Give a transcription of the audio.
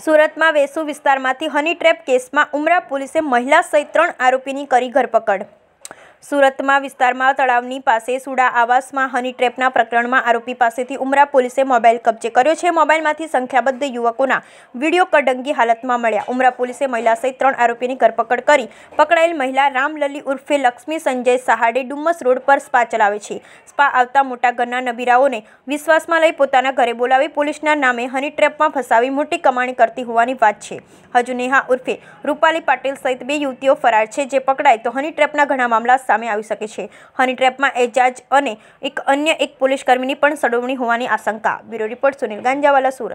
સુરતમાં વેસુ વિસ્તારમાંથી હની ટ્રેપ કેસમાં ઉમરા પોલીસે મહિલા સહિત ત્રણ આરોપીની કરી ધરપકડ. સુરતમાં વિસ્તારમાં તળાવની પાસે સુડા આવાસમાં હની ટ્રેપના પ્રકરણમાં આરોપી પાસેથી ઉમરા પોલીસે મોબાઈલ કબજે કર્યો છે. મોબાઈલમાંથી સંખ્યાબદ્ધ યુવકોના વીડિયો કડંગી હાલતમાં મળ્યા. ઉમરા પોલીસે મહિલા સહિત ત્રણ આરોપીની ધરપકડ કરી. પકડાયેલ મહિલા રામલલી ઉર્ફે લક્ષ્મી સંજય સહાડે ડુમ્મસ રોડ પર સ્પા ચલાવે છે. સ્પા આવતા મોટા ઘરના નબીરાઓને વિશ્વાસમાં લઈ પોતાના ઘરે બોલાવી પોલીસના નામે હની ટ્રેપમાં ફસાવી મોટી કમાણી કરતી હોવાની વાત છે. હજુ નેહા ઉર્ફે રૂપાલી પાટીલ સહિત બે યુવતીઓ ફરાર છે. જે પકડાય તો હની ટ્રેપના ઘણા મામલા સામે આવી શકે છે. હની ટ્રેપમાં એજાજ અને એક અન્ય એક પોલીસકર્મીની પણ સંડોવણી હોવાની આશંકા. Bureau report Sunil Ganjawala, Surat.